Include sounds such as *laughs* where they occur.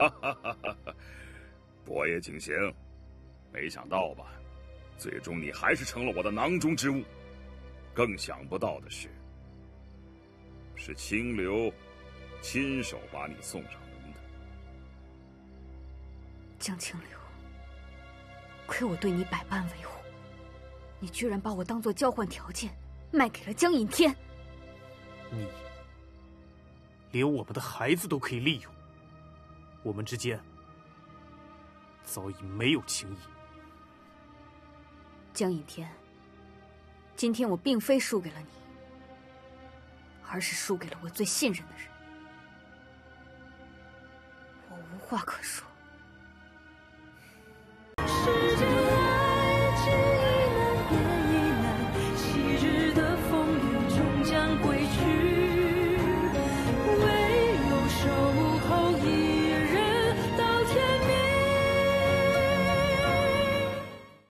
*laughs* 伯爷请行。没想到吧，最终你还是成了我的囊中之物。更想不到的是，是清流亲手把你送上门的。江清流，亏我对你百般维护，你居然把我当做交换条件卖给了江隐天。你连我们的孩子都可以利用，我们之间早已没有情谊。江倚天，今天我并非输给了你，而是输给了我最信任的人。我无话可说。